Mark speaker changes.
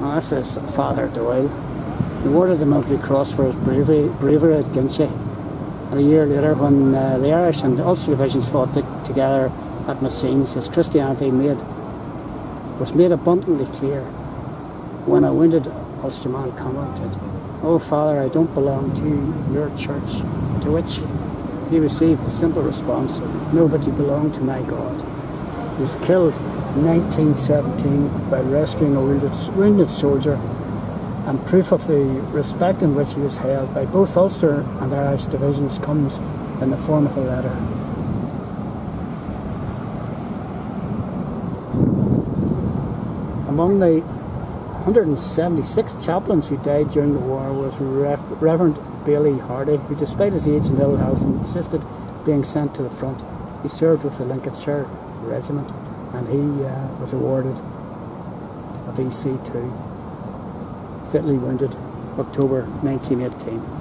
Speaker 1: Oh, this is Father Doyle. He awarded the Military Cross for his bravery, bravery at Ginchy. And a year later, when uh, the Irish and Ulster divisions fought together at Messines, his Christianity made, was made abundantly clear. When a wounded Ulsterman commented, Oh, Father, I don't belong to your church. To which he received the simple response, No, but you belong to my God. He was killed in 1917 by rescuing a wounded, wounded soldier and proof of the respect in which he was held by both Ulster and Irish divisions comes in the form of a letter. Among the 176 chaplains who died during the war was Rev Reverend Bayley Hardy, who despite his age and ill health insisted being sent to the front. He served with the Lincolnshire Regiment and he uh, was awarded a VC2, fitly wounded, October 1918.